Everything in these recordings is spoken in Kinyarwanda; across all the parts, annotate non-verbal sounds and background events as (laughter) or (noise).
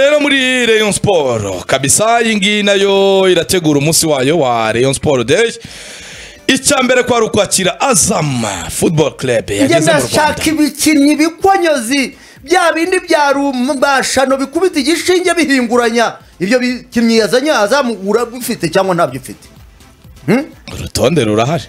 rero muri Rayon Sport kabisa iyi ngiyi na yo irategura umunsi wayo wa Rayon Sport Day. Icya mbere kwari ukwakira Azam Football Club yageze mu ndashaka Rwanda ibikinnyi bikonyozi bya bindi bya rumbashano bikubita igishinge bihinguranya. Ibyo bikinnyi yazanye azamu urabifite cyangwa ntabyo ufite? Urutonde rurahari.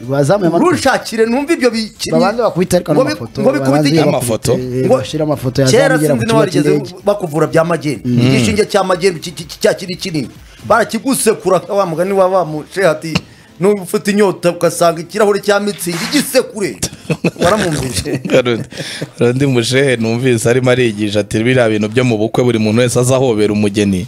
Runshakire numva ibyo bikinnyi babanza bakubita ariko n'amafoto. ngo bikubite Amafoto. Ngo- bashyire amafoto ya kera sinzi n'abarigeze cy'indege bakuvura bya magendu. Igishinge cya ki- cya kiri kinini barakigusekura wa mugani wa wa mushehati n'uba ufite inyota ugasanga ikirahure cya mitsingi igisekure (laughs) waramwumvise? Undi mushehe numvise arimo arigisha ati biriya bintu byo mu bukwe buri muntu wese azahobera umugeni.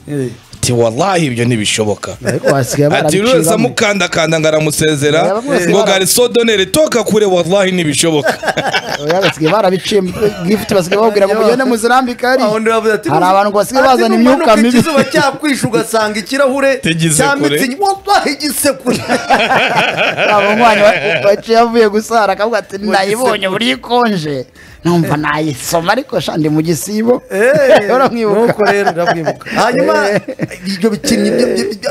Ati wallahi ibyo ntibishoboka. Ati buri wese barabiciramo amukandakanda ngo aramusezera ngo gariso donere toka kure wallahi ntibishoboka. (laughs) Oya basigaye barabiciye gifuti basigaye babwira ngo mugende muzirambike hari hari abantu basigaye bazana imyuka mibi. ikizuba cyakwishe ugasanga ikirahure cya mitsingi. Wallahi igisekure abo mwana waciye avuye gusara akavuga ati nayibonye buri ikonje. Numva nayisoma ariko sha ndi mu gisibo. (laughs) Nuko uramwibuka rero ndabwibuka hanyuma ibyo bikinnyi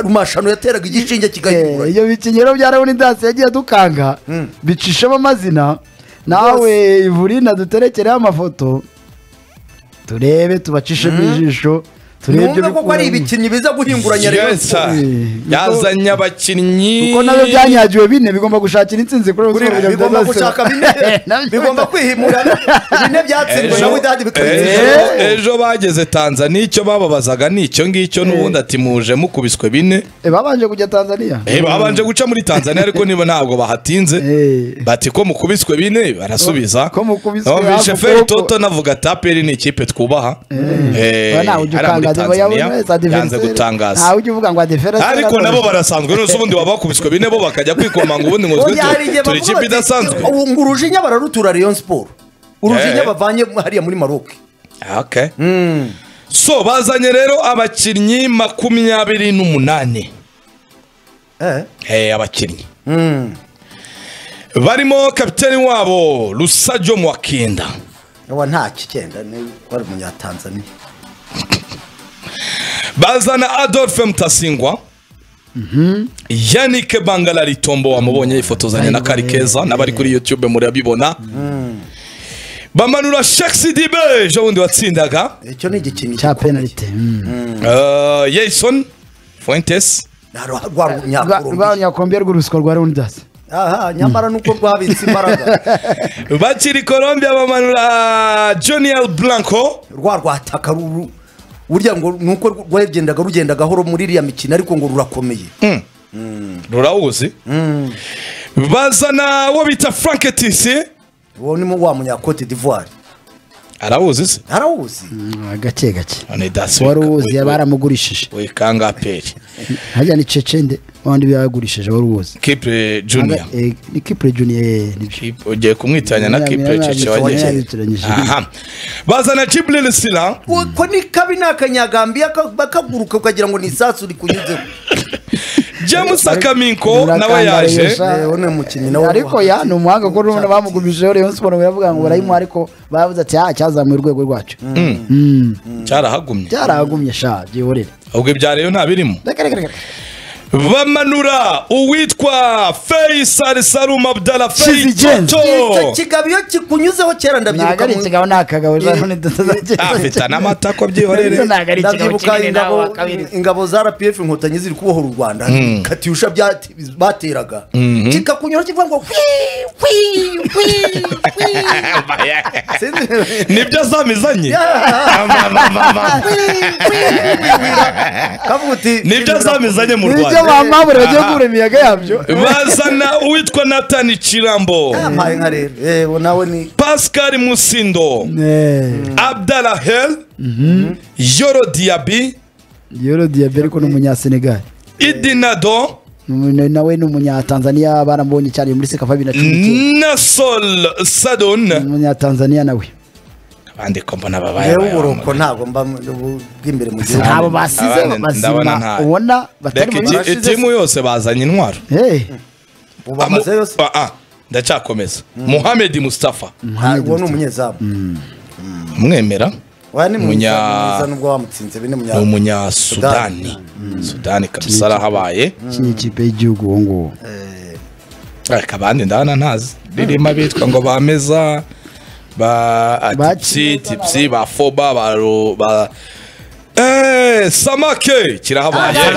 rumashano yateraga igishinge Eh, kigahinguranya iyo bikinyero bya Leonidas yagiye dukanga bicishamo amazina. Nawe ivurina duterekereho amafoto. Turebe tubacishemo ijisho. Numva koko ari ibikinnyi biza guhinguranya sir. yazanye abakinnyi. Kuko na byo byanyagiwe bine bigomba gushakira intsinzi kuri buri bigomba gushaka bine. (laughs) Bigomba kwihimura. Bine byatsinzwe na widadi ejo, bageze tanzania icyo bababazaga ni icyo ngicyo n'ubundi ati muje mukubiswe bine. Eh, babanje kujya tanzania. Eh, babanje guca muri tanzania ariko niba ntabwo bahatinze. Eh. bati ko mukubiswe bine? Barasubiza. Ko mukubiswe numvise hafi feri ukuboko. toto navuga ati aperi ni ikipe twubaha. Eh, ntawe ujya hariya Tanzania. Yanze gutangaza. Ntawe ujya uvuga ngo adeferese ariko nabo barasanzwe none se ubundi baba bakubiswe bine bo bakajya kwikomanga ubundi ngo turi ikipe idasanzwe. Ngo urujinya bararutura Rayon Sport. Urujinya Eh. bavanye hariya muri Maroc. Okay. so bazanye rero abakinnyi makumyabiri n'umunani. Eh. Eh, abakinnyi. Barimo kapiteni wabo rusajo mwakinda. Wa nta kigenda ni wari umunyatanzania bazana adolphe mutasingwa yanike bangala ritombo wamubonye yifotozanya na kari keza n'abari kuri youtube murabibona bamanura shek sidibe ejo bundi watsindaga. Icyo ni igikinyi cya penalite mm. Uh, yason fuentes. Rwa- nyakombe rw'urusyo rwa Leonidas aha nyamara nuko rwabitse imbaraga (laughs) bakiri colombia bamanura joniel blanco. Rwa rwataka ruru burya ngo nuko rwagendaga rugenda gahoro muri iriya mikino ariko ngo rurakomeye. Rurawuzi? Bazana uwo bita frank tisi uwo ni wa munyakote d'ivoire. Arawuzi se? Arawuzi. Mm, gake gake wari uwuzi baramugurishije wikanga aperi hajya ni cecende wandi byagurishije wari uwuzi kipe junior Eh, ni kipure junior eh, nibyo Kipe- ugiye kumwitanya na kipe cece wagiye aha bazana jibril sila ko ni kabi nakanyagambia bakaguruka ukagira ngo ni sasu rikunyuze james akaminko nawe yaje none mukinyi nawe ariko ya ni umuhanga ko rundi bamugumije yo Rayon Sport yavuga ngo barayimuha ariko bavuze ati ah cyazamuye urwego rwacu Mm. cyarahagumye cyarahagumye sha byihorere ubwo ibya reyo ntabirimo Reka, reka, reka. Bamanura uwitwa faisal salum abdala Kizigenza. icyo feitoto kigabo iyo kikunyuzeho kera ntabwo ndabyibuka ari mu- ikigabo ni akagabo afite n'amatako byihorere. Ntabwo ari ikigabo ndabyibuka ingabo za rpf inkotanyi ziri kubohora u rwanda. Katyusha byate- bateraga. Kikakunyura kivuga ngo ni byo uti ni byo azamizanye mu rwanda. Bamabure bagiye kubura imiyaga yabyo. Bazana uwitwa natani kirambo. Yampaye nka rero. Yewe nawe ni pascal musindo. Eh, abdalahel. Yoro diaby. Yoro diabe ariko ni umunyasenegali idinado nawe ni umunyatanzaniya barambonye cyane muri sekafa bibiri na cumi n'icyenda nasol sadon umunyatanzaniya nawe abandi ko mbona babaye uburoko ntabwo mba bw'imbere mu gihugu. Ntabo basize bazima ubona batari reka mu iki- bashize itimu yose bazanye intwaro. Eh, ubu bamaze yose Ah, ah, ndacyakomeza. Muhamedi mustafa. Uwo ni umunyezamu. Mwemera? Oya, ni umunyasudani. Sudani. Kabisa arahabaye. ikipe y'igihugu ubu ngubu ariko abandi ndabona ntazi. Ririmo abitwa ngo ba meza ba Ba tipsi tipsi ba foba ba ro- ba Eh, samake kirahabaye sinzi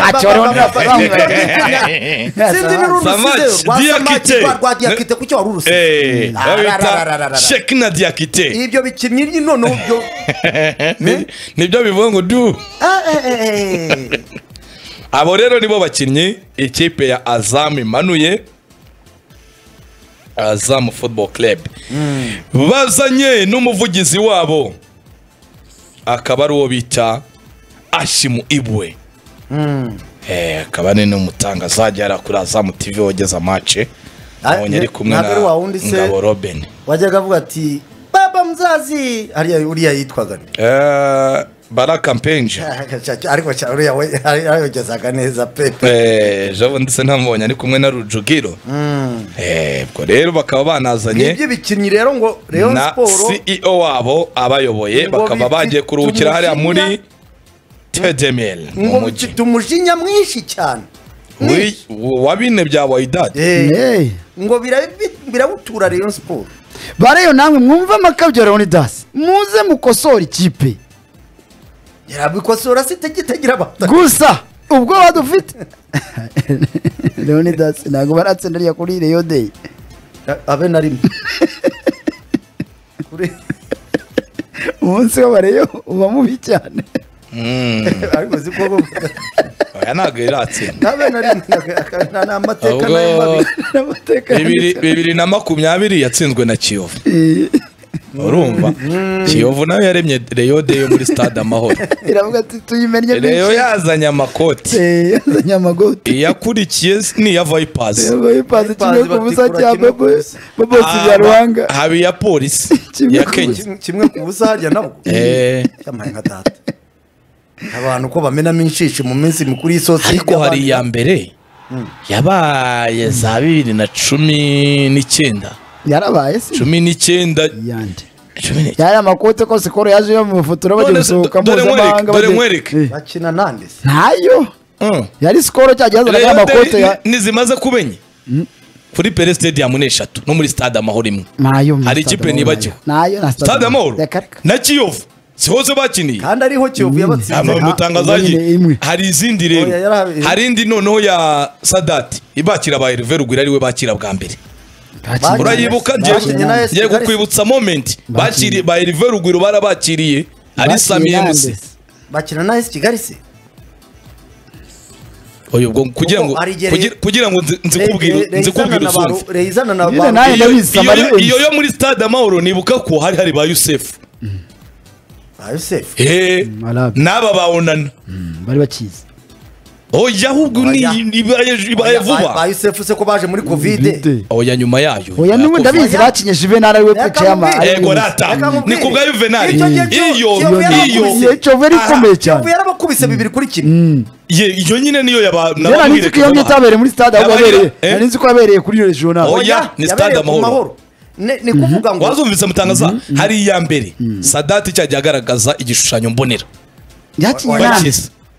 ni Samaki, rurusize rwa Diakite. samaki rwa rwa diakite kuki wari urusize Eh, Ah, babita rarararara. shekina diakite ibyo bikinnyi ni noneho byo Ni- ni byo bivuga ngo du Ah, eh, eh, eh. abo rero nibo bakinnyi ikipe ya azamu imanuye azamu football club. Bazanye n'umuvugizi wabo. Akaba ari uwo bita ashimu ibwe. Eh, akaba ari n'umutangazaji yari kuri azamu tv wogeza mace Ah, abonye ari kumwe na ngabo robin. Wajyaga avuga ati baba mzazi hariya uriya yitwaga? Eh, baraka mpenje (laughs) ariko uriya we yayogezaga neza pepe Eh, ejo bundi se ntamubonye ari kumwe na rujugiro. Eh, ubwo rero bakaba banazanye ibyo bikinnyi rero ngo Rayon na Sport CEO wabo abayoboye bakaba bagiye kuruhukira hariya muri Tedemel mu ngo bifite umujinya mwinshi cyane. Wa bine bya Wydad. Eh, ngo birabutura Rayon Sport bareyo namwe mwumve amakabyo leonidas muze mukosora ikipe. Yarabikosora se itagira abata gusa ubwo badufite. (laughs) Leonidas ntabwo baratsinda rya kuri reyo deyi abe na rimwe. Kuri- umunsi w'abareyo uba mubi cyane. Mm, (laughs) ariko si ko oya ntabwo iratsinda. Abe na rimwe. Ni amateka bibiri na makumyabiri yatsinzwe na kiyovu. Urumva. Kiyovu na yo yaremye reyo de yo muri stade amahoro. (laughs) Iravuga ati tuyimennye reyo yazanye amakoti. Yazanye amagoti iyakurikiye ni iya vipers. Yabaye ipasi kimwe ku busa cya bobo bobosi bya ruhanga. Haba iya polisi ya kenya Kimwe- ku busa harya nabwo Eh, yamaye nka data. Abantu ko bamenamo inshishi mu minsi mikuru y'isosi ariko hari iya mbere yabaye za bibiri na cumi n'icyenda yarabaye se? Cumi n'icyenda. Yari amakote kose koro yaje yo mu None se, gusohoka mpuzamahanga dore nkwereke. Eh, bakina nande se. Ntayo Mm. yari sikoro Reyo amakote ya de nizimaze kubenye. Kuri pere stadium ni eshatu no muri stade amahoro imwe. Hari ikipe nibagiwe. na yo. na yo na stade amahoro. Na kiyovu. Si hose bakiniye. Kandi ariho kiyovu yabatsinze. Ama- Ah, imwe. hari izindi rero. Yarahawe- hari indi noneho ya sadati ibakira ba Hervé Rugwiro ari we bakira bwa mbere. Urayibuka Bakinnye na ngiye AS ngiye Kigali. kukwibutsa moment bakiriye ba Hervé Rugwiro barabakiriye ari bakinnye Sami nande MC se? bakina na esi kigali se oyo ubwo kugira ngo Kuko hari igihe- kugira- kugira ngo nzi- nzikubwire nzikubwire usumve reyizana na Nyine ba nawe Iyo- ndabizi, iyo- Samari iyo- Wings. iyo yo muri stade amahoro nibuka ko hari hari ba Yusefu ba yosefu Eh, Malawi. n'aba ba onana Mm, bari bakizi oya ahubwo ibaye ibaye ba vuba. bayisefuse se ko baje muri kovide oya nyuma yayo. Oya n'ubu ndabizi bakinye juvenal ariwe Reka pecama yego Ego rata. Ni ku bwa Juvenal iyo iyo iyo. Yari ikomeye cyane. Yarabakubise bibiri kuri kimwe ye iyo nyine niyo yaba njye nari nzi ko iyo ngito yabereye muri stade ahubwo yabereye. eh? nari nzi ko yabereye kuri regional Oya. ni stade Amahoro. Ne- ni kuvuga ngo wazumvise mutangaza? Hari iya mbere. Sadati cyagiye agaragaza igishushanyo mbonera. Yakinye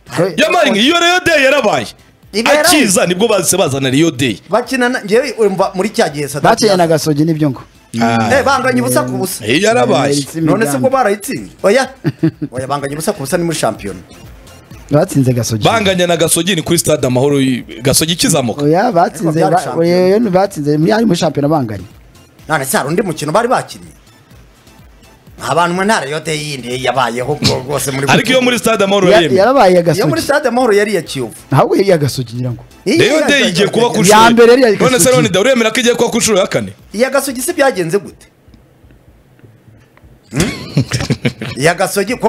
Bakiza yamari iyo reyo day yarabaye. Yarabaye. akiza ni bwo bahise bazana reyo day. Bakina na- njyewe umva muri cya gihe sadati bakinye na gasogi n'ibyo ngo. Eh, banganye ubusa ku busa. Iyo yarabaye. Yari- none se ko barayitsinze? Oya. (laughs) Oya banganye ubusa ku busa ni muri shampiyona. Batsinze gasogi. Banganya na gasogi ni kuri stade amahoro gasogi ikizamuka oya batsinze batsinze muri shampiyona banganye. None se hari undi mukino bari bakinnye abantu mwe nta reyote yindi yabayeho rwose muri ariko iyo muri stade amahoro Ya- yemeye yarabaye iya iyo muri stade amahoro yari ya kiyovu. Ahubwo yari iya gasogi ngira ngo. Iyi- de igiye kuba ku Ya nshuro mbere yari iya none se none uremera ko igiye kuba ku nshuro ya kane? Iya gasogi se byagenze gute? Hmm? (laughs) iya gasogi ko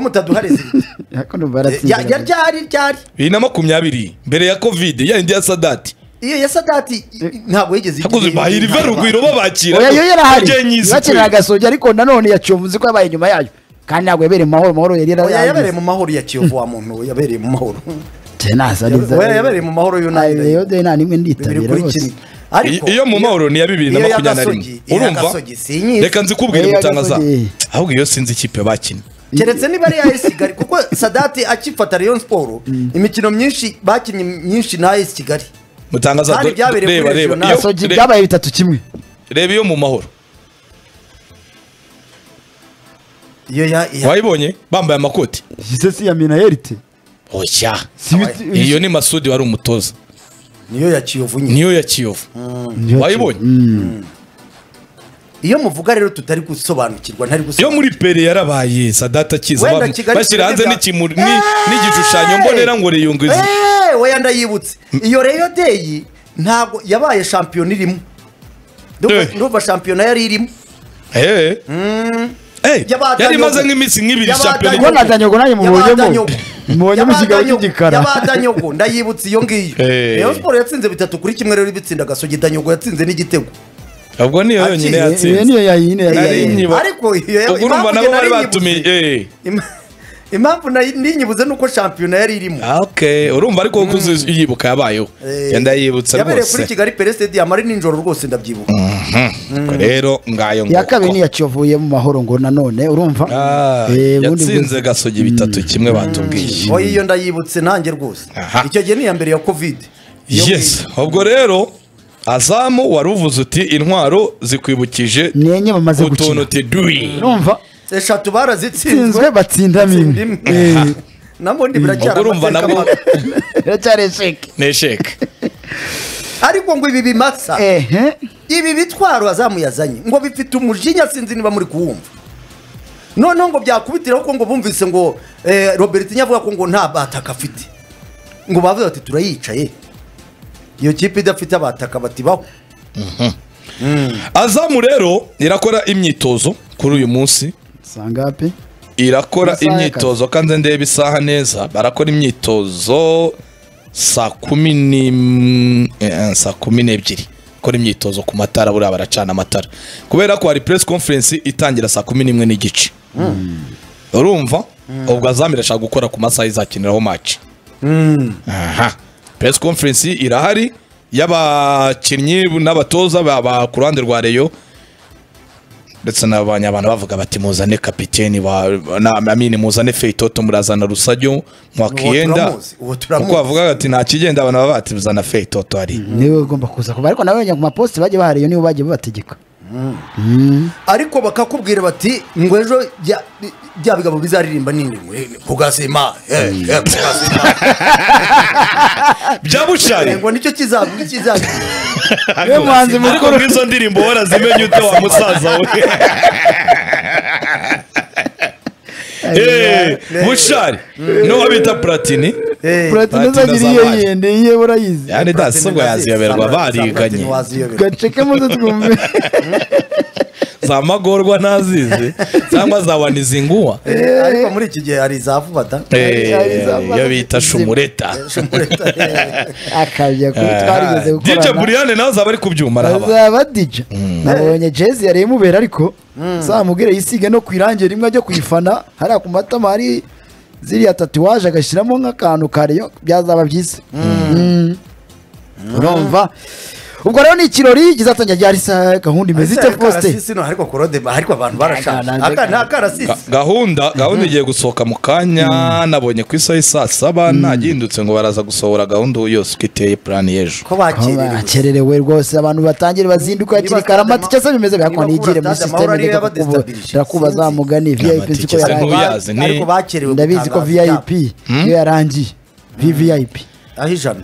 (laughs) yaratsinze. Ya ya ryari ryari? Bibiri na makumyabiri mbere ya covid yandi ya sadati iyo ya sadati ntabwo yigeze hakuze ba Hervé Rugwiro babakira. Oya yo yarahari. Kwe. gasogi ariko nanone ya kiyovu yabaye inyuma yayo. Kandi ntabwo yabereye mu mahoro mahoro yari oya yabereye mu mahoro ya kiyovu wa muntu yabereye mu mahoro. Tenasa oya yabereye mu mahoro y'unani reyo de nta nimwe nditabira rwose iyo mu mahoro ni iya bibiri na ya makumyabiri na rimwe. iya urumva? Reka nzikubwire Iya mutangaza ahubwo iyo sinzi ikipe bakinnye keretse niba ari AS Kigali kuko Sadati akifata Rayon Sport imikino myinshi bakinnye myinshi na AS Kigali. Mutangaza Kandi do- byabereye reba kuri reba. Byabaye bitatu kimwe. reba iyo mu mahoro. Wayibonye? Bambaye amakoti. Ise si ya minayerite biti- iyo ni masudi wari umutoza. Niyo ya Kiyovu nyine. Niyo ya kiyovu. Wayibonye? Iyo muvuga rero tutari gusobanukirwa ntari iyo gusobanukirwa. muri pere yarabaye sadata akiza bashyira hanze n'igishushanyo mbonera ngo reyunguze Eh, weya ndayibutse. Iyo Rayon Day ntabwo yabaye shampiyona irimo. Ndumva- shampiyona yari irimo. Eh. Eh, Y'abadanyogo. yari imaze nk'iminsi nk'ibiri Y'abadanyogo. shampiyona. Ubwo nadanyogo nanjye mubonyemo Y'abadanyogo. mubonyemo ikigabo Y'abadanyogo. cy'igikara y'abadanyogo ndayibutse iyo ngiyo. Eh. Rayon Sport yatsinze bitatu kuri kimwe rero ibitsinda gasogi. Danyogo yatsinze n'igitego. Ubwo niyo yonyine yatsinze. niyo yayine nyiba- ariko urumva nabo bari batumiye eh. (laughs) Impamvu nari ninyibuze nuko shampiyona yari irimo. Okay urumva ariko kuko uzi yibuka yabayeho. Eh, yenda yibutsa yabereye kuri rwose kigali pere stadium ari nijoro rwose ndabyibuka. Ubwo rero ngayo iya nguko. kabiri niya kiyovuye mu mahoro ngo nanone urumva? Ah, Eh, yatsinze gasogi bitatu kimwe batubwiye. Iyo ndayibutse nanjye rwose. Icyo gihe ni iya mbere ya yes. Ubwo rero azamu wari uvuze uti intwaro zikwibukije ni utuntu ngiyo. eshatu barazitsinzwe. Tsinzwe batsinda imwe. nabundi biracyari mabi. biracyari esheke ariko ngo ibi bimasa. Ehe. Ibi bitwaro azamu yazanye. Ngo bifite umujinya sinzi niba muri kuwumva. Noneho ngo byakubitiraho ko ngo bumvise ngo eh, robert nyavuga ko ngo nta bataka afite. Ngo bavuze bati turayicaye. Iyo kipe idafite abataka batibaho azamu rero irakora imyitozo kuri uyu munsi. Sangapi irakora imyitozo kandi ndeba isaha neza. Barakora imyitozo saa kumi n'im- eh, saa kumi n'ebyiri. Gukora imyitozo ku matara buriya baracana amatara. Kubera ko hari press conference itangira saa kumi n'imwe n'igice. Urumva? Ubwo azamu irashaka gukora ku masaha izakiniraho match. Aha. Press conference irahari y'abakinnyi n'abatoza ba- ku ruhande rwa reyo ndetse n'abanyabana bavuga bati muzane kapiteni wa na amini muzane feitoto murazana rusajyo mwakiyenda. Kuko bavuga bati nta kigenda abantu baba bati muzana feitoto hari ni we ugomba kuza kuva ariko nawe ku maposite bagiye bahariyo nibo bagiye babategeka ariko bakakubwira bati ngo ejo bya- bigabo bizaririmba nini kugasima byabushari ngo ni cyo kizaba kizaba (laughs) ni we muhanzi mukuru nk'izo ndirimbo warazimenye (laughs) ute wa musaza we? (laughs) Eh, bushari. N'uwo bita platini? Eh, platine Platine zagira iyo zabaye. yende iye urayizi yani dasi ubwo yaziyoberwa bariganye gaceke muze twumve. (laughs) Za magorwa ntazizi cyangwa za wanizinguwa. (laughs) Eh, ariko muri iki gihe hari iza vuba da Eh, hari za- iyo bita shumureta. Akajya kuri twarigeze DJ gukorana. Buriyane nawe azaba ari kubyuma arahaba azaba dija nabonye jezi yari imubera ariko zamubwire yisige no ku irangi rimwe ajya kuyifana hariya ku matama hari ziriya tatuwaje agashyiramo nk'akantu kariyo byazaba byiza Mm. urumva ubwo rero ni ikirori kizatangira ryari sa gahunda imeze ite posite ariko korode ariko abantu barashaje Aka- aka ni akarasisi. Ga- gahunda gahunda igiye gusohoka mu kanya nabonye ku isaha saa saba ntagihindutse ngo baraza gusohora gahunda yose uko iteye purani y'ejo. Ko bakererewe. Rwose abantu batangire bazinduka hakiri kare. Cyangwa se bimeze bihakwa nigire muri sisiteme ariyo ndeka yabadestabilishe. ndakuba Sinzi. zamugani vip Amatike siko se yarangiye ndabizi ko viyayipi vip iyo yarangiye vvip aho ijana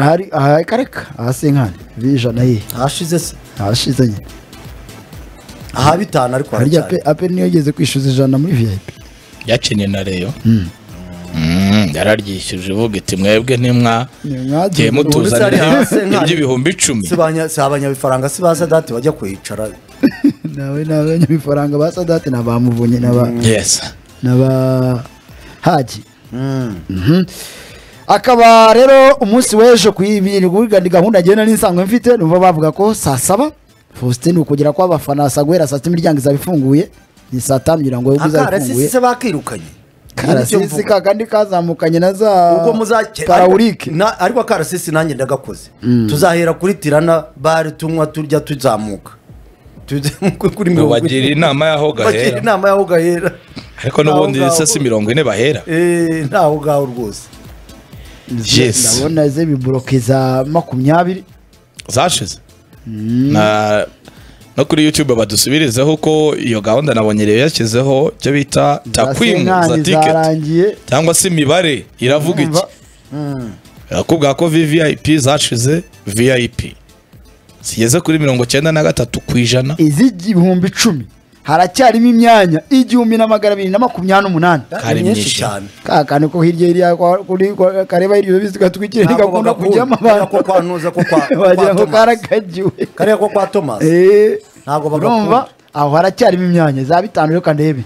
ahari aha kareka aha senkani vijana ye ahashize se ahashize nyine aha bitanu ariko harya pe ape niyo yigeze kwishyuza ijana muri vip yakiniye na reyo Mm, yararyishyuje ivuga iti mwebwe ntimwa mutuzanira iby'ibihumbi icumi. Si banya- si abanyabifaranga si ba sadati bajya kuhicara (laughs) nawe ni abanyabifaranga ba sadate na ba muvunyi na akaba rero umunsi w'ejo ku ibiri gahunda agenda n'isanzwe mfite numva bavuga ko saa saba. Faustin ni ukugera ko abafana saa guhera saa sita imiryango izaba ifunguye. Ni saa tanu kugira ngo izaba akarasisi ifunguye. se bakirukanye. Karasisi ka kandi kazamukanye na za parawurike Na- ariko akarasisi nanjye ndagakoze. Tuzahera kuri tirana bare tunywa turya tuzamuka. (laughs) Bagira inama y'aho bagira gahera inama y'aho gahera. Ariko n'ubundi si mirongo ine bahera. Eh, ntaho ngaho rwose. Ndabona ze biboroke za makumyabiri. Zashize. Na no kuri youtube badusubirizeho ko iyo gahunda nabonye rero yashyizeho icyo bita takwimu za tiketi cyangwa se imibare iravuga iki Urumva? irakubwira ko vvip zashize vip zigeze kuri mirongo cyenda na gatatu ku ijana. Iz'igihumbi icumi. Haracyarimo imyanya igihumbi na magana abiri na makumyabiri n'umunani. Kari myinshi. cyane. Ka kantu ko hirya hiriya kareba hirya bizi gatwikira ntigakunda kujyamo abantu. Ko kwa (laughs) Ntuza, ko kwa- wagira ngo Thomas. karakagiwe. Kariya ko kwa thomas. Eh, Ntabwo bagakunda. aho haracyarimo imyanya za bitanu reka ndebe.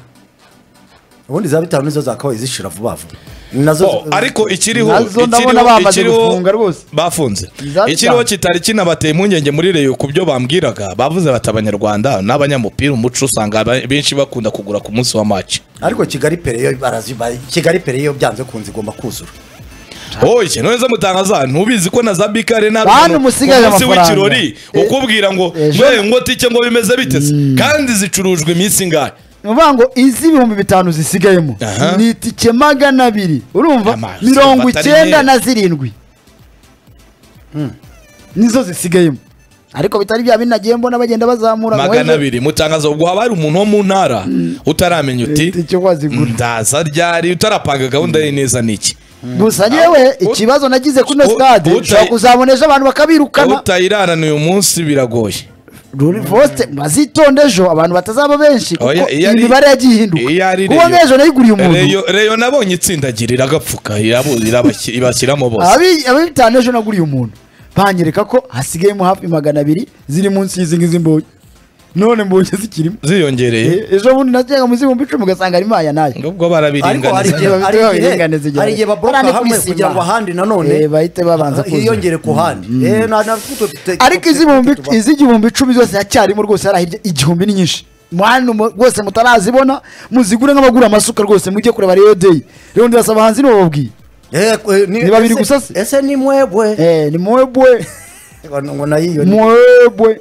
Ubundi za bitanu nizo zakabaye zishira vuba vuba. Na zo Oh, ariko ikiriho ikiriho- bafunze. Ikiriho kitari kinabateye impungenge muri reyo ku byo bambwiraga bavuze bati abanyarwanda n'abanyamupira umuco usanga benshi bakunda kugura ku munsi wa match ariko kigali pere yo baraziba kigali pere yo byanze kunze igomba kuzura. Oye none mutangaza ntubizi ko na za bikare nta Bantu muntu musigaje ku munsi amafaranga. w'ikirori Eh, ukubwira ngo ejo- ngo ngo tike ngo bimeze biteze kandi zicurujwe iminsi ingahe ni ukuvuga ngo iz'ibihumbi bitanu zisigayemo. Ni itike magana abiri urumva mirongo icyenda na zirindwi. Nizo zisigayemo. Ariko bitari bya bindi nagiye mbona bagenda bazamura magana abiri. Mutangaza ubwo haba hari umuntu wo mu ntara utaramenya uti itike wazigura ndaza ryari? Utarapanga gahunda ye neza niki gusa yewe ikibazo nagize kuri ino utayi- ushobora kuzabonesha abantu bakabirukana. Utayirarana uyu munsi biragoye. Ruri Faustin bazitonde ejo abantu batazaba benshi. Kuko Oya, iyo ari- imibare yagiye ihinduka iyo ari kuko Rayon- nk'ejo nayiguriye umuntu. Reyo reyo nabonye itsindagira iragapfuka irabu- irabaki- ibashyiramo bose. Abi abi bitanu ejo naguriye umuntu. Banyereka ko hasigayemo hafi magana abiri ziri munsi y'izi ngizi mbonye. None mbonye zikirimo ziyongereye. Eh, ejo bundi najyaga mu zihumbi icumi ugasanga harimo aya n'aya ubwo ariko hari barabiringaniza hari igihe- baboroka hamwe kugira ngo ahandi nanone Eh, bahite babanza kuzuza. hiyongere ku handi. Ariko iz'igihumbi icumi zose hacyarimo rwose hari igihumbi ni nyinshi. Mwana rwose mutarazibona muzigure nk'abagura amasuka rwose mujye kureba reyo deyi rero ndirasaba hanze nibo babwiye. Eh, ni- babiri ese- gusa se? ese ni mwebwe? Eh, ni mwebwe. Ngo ngo nayiyo ni mwebwe.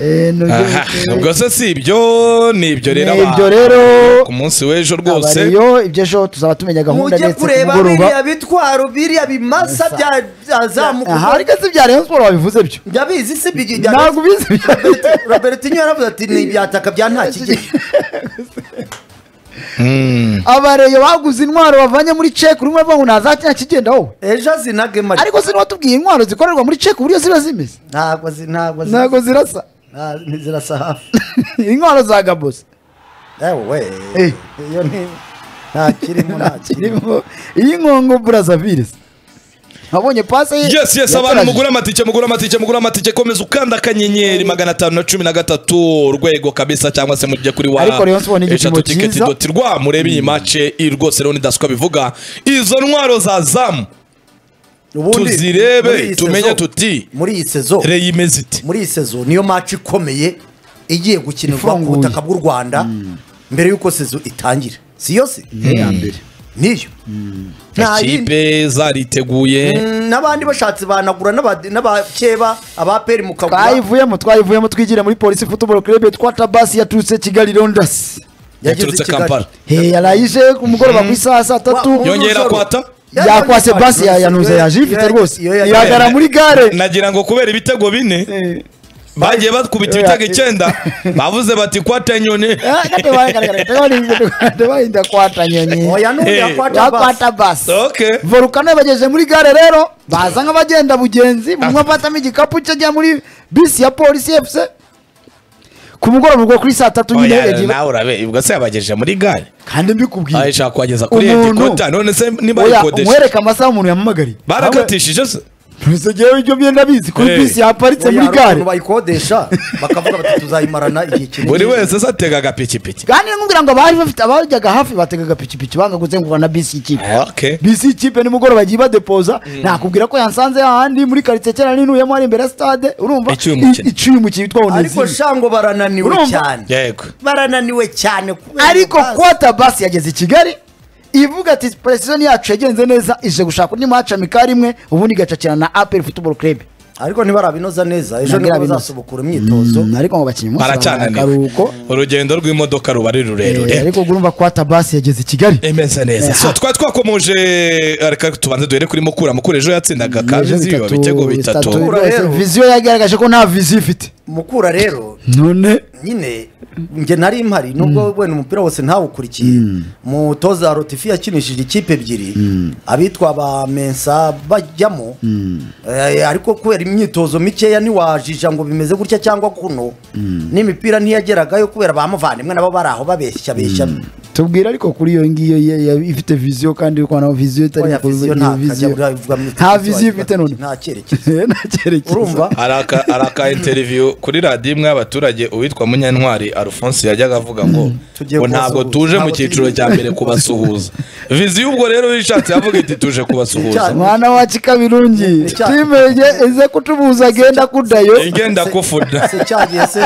Eh, ubwo se si ibyo? Ni ibyo rero ibyo rero ku munsi w'ejo rwose. Ibyo ejo tuzaba tumenya gahunda ndetse ku kureba mugoroba biriya bitwaro biriya bimasa bya- byazamuka ariko si bya rayon siporo babivuze byo? Byabizi se bigi- ntabwo ubizi Robert- Robertinho yaravuze ati ni ibyataka bya nta kigega (laughs) abareyo baguze intwaro bavanye muri ceke urimo bavuga ngo ntazakina kigenda wowe ejo zinage mari ariko sinatubwiye intwaro zikorerwa muri ceke uburyo ziba zimeze? Ntabwo zi- ntabwo zi- ntabwo zirasa. Ntizirasa hafi. (laughs) Intwaro za gabosi ewe. Eh. iyo ni nta kirimo nta (laughs) kirimo. kirimo. Iy'inkongo burazavire wabonye pase ye yes yes abantu mugura amatike mugura amatike mugura amatike. Komeza ukanda akanyenyeri magana atanu na cumi na gatatu urwego kabisa cyangwa se mujye kuri wa eshatu tiketi doti rwa murebe iyi mace iyi rwose rero nidaswa bivuga izo ntwaro za zamu tuzirebe tumenye tuti muri iyi sezo reyo imeze iti. muri iyi sezo niyo match ikomeye igiye gukinirwa ku butaka bw'u rwanda mbere y'uko sezo itangira. Si yo se mbere. Niyo. Ikipe zariteguye. Mm, n'abandi bashatse banagura n'aba- n'abakeba abaperi mukagura twayivuyemo twayivuyemo twigire muri polisi futuboro club twata basi yaturutse kigali rondas yageze yaturutse kampala. Hey, yarayije ku mugoroba ku isaha saa tatu. Yongera kwata? Yakwase basi ya yanuze yaje ifite rwose ihagara muri gare. Nagira ngo kubera ibitego bine. Eh, bagiye bakubita Eh, ibitego icyenda. (laughs) Bavuze bati kwata nyone ah, kati bagaragara, kati bari- bahinda kwata nyonyi oya n'undi yakwata basi bakwata basi volukano yabagejeje muri gare rero baza nk'abagenda bugenzi bumwe afatamo igikapu cye ajya muri bisi ya polisi efuse ku mugoroba ubwo kuri saa tatu nyine yagiye nawe urabe ubwo se yabagejeje muri gare? Kandi mbikubwiye. Ayishaka kuhageza kuri Umuntu- edikota none se niba oya ayikodesha umwereka amasaha umuntu yamamagariye barakatishije se. Ntusegewe ibyo byenda bizi kuri bisi yaparitse muri gare. ukuntu bayikodesha bakavuga bati tuzayimarana igihe kinini. Buri wese se atega agapikipiki kandi nkubwira ngo abari bafite abajyaga hafi batega agapikipiki banga kuzenguruka na bisi y'ikipe okay bisi y'ikipe nimugoroba bagiye badepoza nakubwira ko yansanze ahandi muri karitsiye kera ninuyemo ari imbere ya stade urumva? Icyuye umukino. witwa witwa ariko shango barananiwe cyane. Yego. Barananiwe cyane ariko kwata basi yageze i kigali ivuga ati precision yacu yagenze neza ije gushaka undi match amikari imwe ubundi igacakirana na apel football club. Ariko ntibarabinoza neza ejo irabinoza. bazasubukura imyitozo. Mm, ariko ngo bakinnyi umunsi akaruhuko. Urugendo rw'imodoka ruba ari Eh, rurerure ariko urumva ko atabasi yageze i kigali. Imeze neza. So twari twakomoje reka tubanze duhere kuri mukura. Mukura ejo yatsindaga ka Ejo viziyo bitatu- viziyo yagaragaje ko nta viziyo ifite. Mukura rero none. nyine njye nari mpari nubwo wenda umupira wose ntawukurikiye. Umutoza rotifi yakinishije ikipe ebyiri. Abitwa ba mensa bajyamo. Eh, ariko kubera imyitozo mikeya ntiwajija ngo bimeze gutya cyangwa kuno. N'imipira ntiyageragayo kubera ba muvandimwe nabo bari aho babeshya beshya tubwira ariko kuri iyo ngiyo ifite viziyo kandi ko naho viziyo itari viziyo iyo nta viziyo. ifite none. nta cyerekezo (laughs) nta cyerekezo urumva? Hari aka- interiviyu kuri radiyo imwe y'abaturage uwitwa munyantwari alphonse yajyaga avuga ngo Tugiye ngo ntabwo tuje mu cyiciro cya mbere kubasuhuza. (laughs) Viziyo ubwo rero yishatse yavuga iti tuje kubasuhuza. Mwana wa kikabirungi Icya- timege ize kutubuza agenda kudayo? Igenda kufuda. Se cyagiye se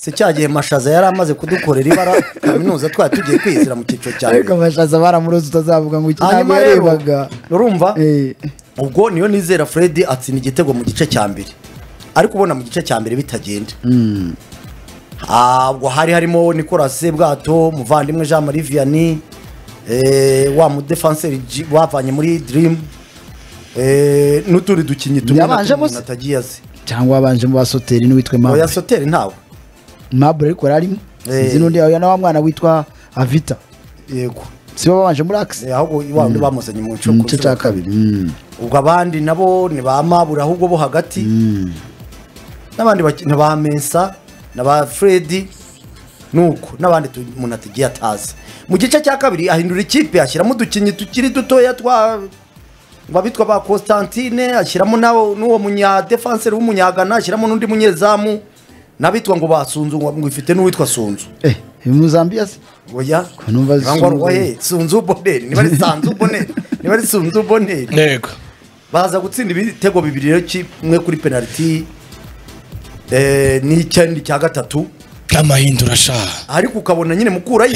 se cyagiye mashaza yari amaze kudukorera ibara kaminuza twari tugiye kwizira mu cyiciro cya ariko mbere amashaza baramuroza utazavuga ngo iki ntabwo yarebaga urumva? Eh, ubwo niyo nizera fred atsinda igitego mu gice cya mbere. Ariko ubona mu gice cya mbere bitagenda. Ubwo hari harimo nicolas bwato muvandimwe jean marie vianney eh, wa mudefanseri bavanye muri dream. Eh, n'utundi dukinnyi tumwe na tumwe umuntu atagiye azi cyangwa wabanje mu basoteri n'uwitwa oya mabure soteri ntawe. Mabure ariko yararimo izi n'undi yawe na wa mwana witwa avita. Yego. Si bo babanje muri akisi ahubwo wa wundi bamuzanye mu gice cya kabiri. Mm. ubwo abandi nabo ni ba mabura ahubwo bo hagati. N'abandi ba mensa na ba fredi nuko n'abandi tu- umuntu atagiye atazi. Mu gice cya kabiri ahindura ikipe ashyiramo udukinnyi tukiri dutoya twa abitwa ba constantine ashyiramo n'uwo munyadefanseri w'umunyagana ashyiramo n'undi munyezamu n'abitwa ngo basunzu ngo ngo ifite n'uwitwa sunzu. Eh mu zambia se? Oya. Numva Sunzu. oye sunzu boneri niba ari sanzu boneri (laughs) niba ari sunzu boneri yego. Baza gutsinda ibitego bibiri rero kimwe kuri penaliti eh, n'icyandi cya gatatu. Amahindura sha. Ariko ukabona nyine mukurayo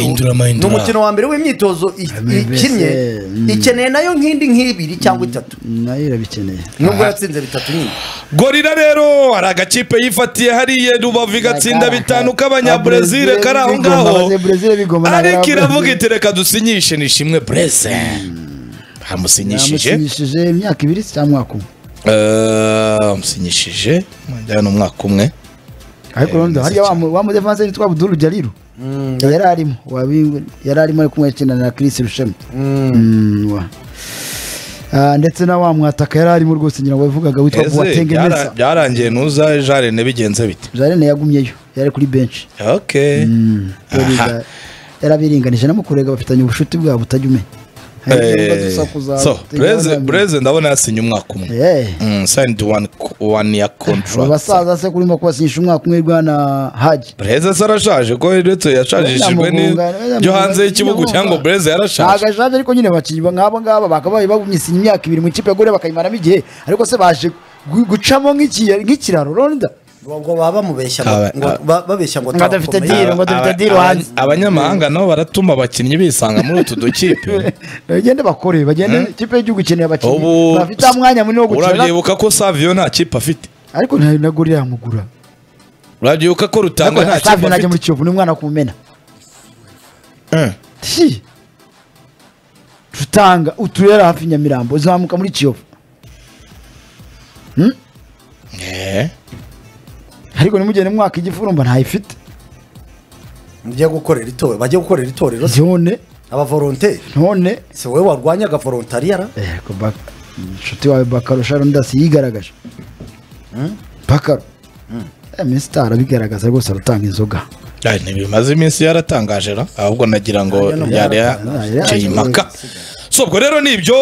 ni umukino wa mbere w'imyitozo ikinnye mm. ikeneye na yo nk'indi nk'ibiri cyangwa itatu. Nayo irabikeneye. Nubwo yatsinze bitatu nyine. Gorira rero hari agakipe yifatiye hariya rubavu igatsinda bitanu k'abanyabrezil kari aho ngaho. Ariko ari iravuga iti reka dusinyishe nishimwe breze. Bamusinyishije yamusinyishije imyaka ibiri cyangwa umwaka umwe? Eh, bamusinyishije mwajyana umwaka umwe. Ariko Eh, urundi hariya wa mu- wa mudefanse witwa Abdul Jalilu yari arimo yari arimo ari kumwe akina na Chris Rushema. Mm, wa. Ah, ndetse na wa mwataka yari arimo rwose ngira ngo yavugaga witwa Boateng Mesa. byarangiye nuza jarene bigenze bite? Jarene yagumyeyo yari kuri benshi okay. Yarabiringanije na mukurega bafitanye ubushuti bwabo butajya umenya So breze ndabona yasinye umwaka umwe. Eh, Mm, signed one one year abo contract basaza se kurimo kubasinyisha umwaka umwe rwana haji. Breze se arashaje ko ndetse yashajishijwe n'ibyo hanze y'ikibugu cyangwa ngo breze yarashaje. Ntabwo ashaje ariko nyine abakinnyi nk'abo ngabo bakabaye bagumyisinya imyaka ibiri mu ikipe ya gore bakayimaramo igihe ariko se baje gu- gucamo nk'iki- nk'ikiraro ronda? Ubwo baba bamubeshya ngo- ngo ba- babeshya ngo Ngo adafite turakomeye. deal, ngo dufite aba- hanze. abanyamahanga nabo baratuma abakinnyi bisanga muri utu dukipe. (laughs) Bagende bakore bagende ikipe y'igihugu ikeneye abakinnyi. Bafite umwanya munini wo gukina urabyibuka ko savio nta kipe afite? Ariko nta na gore yamugura urabyibuka ko rutanga nta Savio kipe najya muri afite? Kiyovu ni umwana kumena Eh. Rutanga uturere hafi nyamirambo uzamuka muri kiyovu. Eh. Ariko nimugende mwaka igifurumba ntayifite. Mugiye gukorera itorero bajye gukorera itorero none. Abavolonteri? None. Si wowe warwanyaga volontariyara Eh, inshuti wawe bakaro sharon dasi yigaragaje bakaro. Eh, minisita arabigaragaza rwose aratanga inzoga. Ntibimaze iminsi yaratangaje ra? Ahubwo nagira ngo yari yaciye impaka. So ubwo rero ni ibyo